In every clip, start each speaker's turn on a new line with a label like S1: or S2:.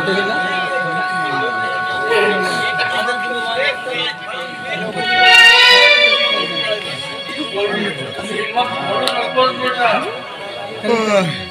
S1: ছোট
S2: জায়গা Ah.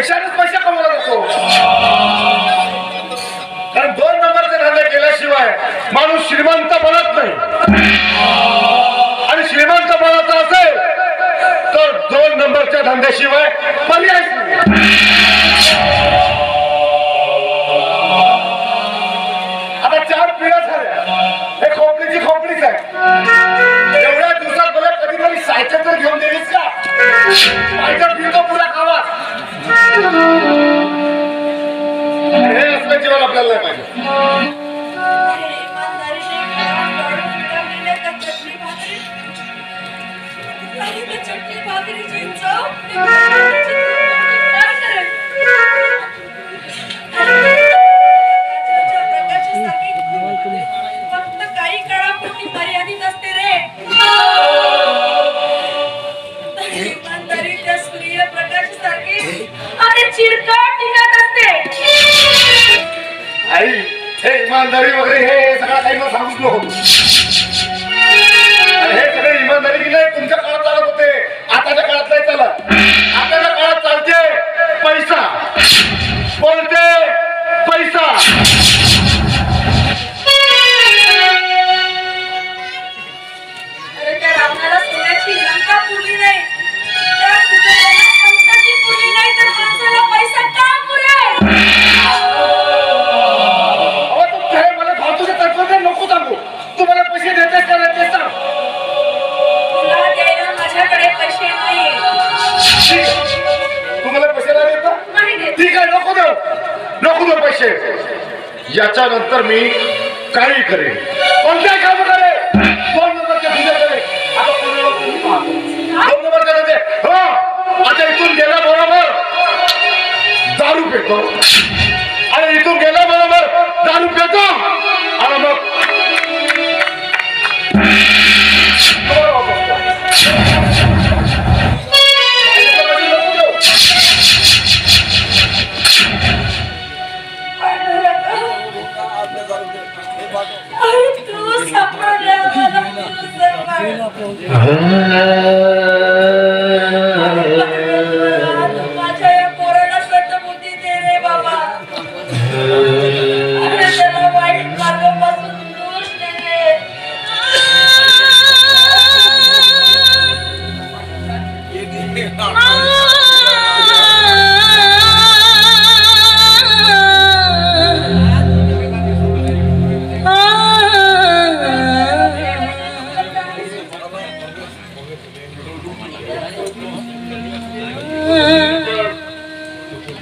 S2: पैशानेच पैसे कमवला जातो कारण दोन नंबरचा धंदा केल्याशिवाय माणूस श्रीमंत बनत नाही. आणि श्रीमंत बनत असेल तर दोन नंबरच्या धंद्याशिवाय पर्याय आता चार पिढ्या झाल्या. हे खोपडीची खोपडीच आहे. एवढ्या दिवसात मला कधीतरी सायकल तर घेऊन दिलीस का? सायकल पितो पुरा खावा. जीवन आपल्याला नाही माहिती
S1: चटणी भाकरी चिंच
S2: आई हे इमानदारी वगैरे हे सगळं काही सांगितलो हे सगळे इमानदारी की नाही तुमच्या काळात चालत होते. आताच्या काळात नाही चालत. नको पैसे. याच्यानंतर मी काही करेन.
S1: पण Okay!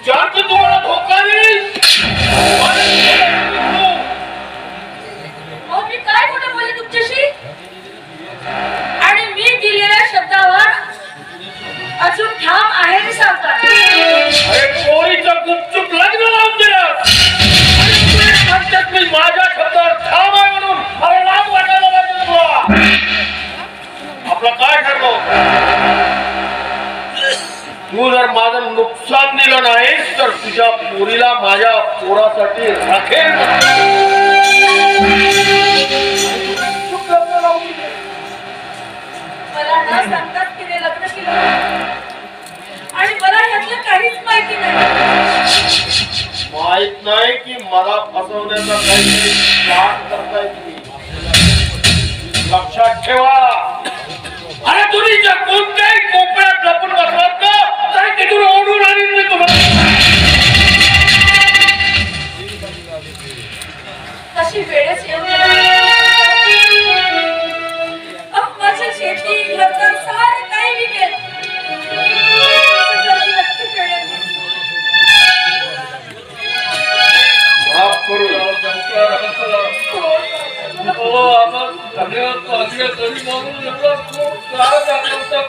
S1: Jatuh tuh orang bukan आपला काय ठरलो? तू जर माझं नुकसान दिलं नाहीस तर तुझ्या पोरीला माझ्या पोरासाठी राखेल.
S3: नाही.
S1: माहीत नाही की मला फसवण्याचा
S3: काही
S1: आपल्या घरी मागून एवढा खूप त्रास आपल्याचा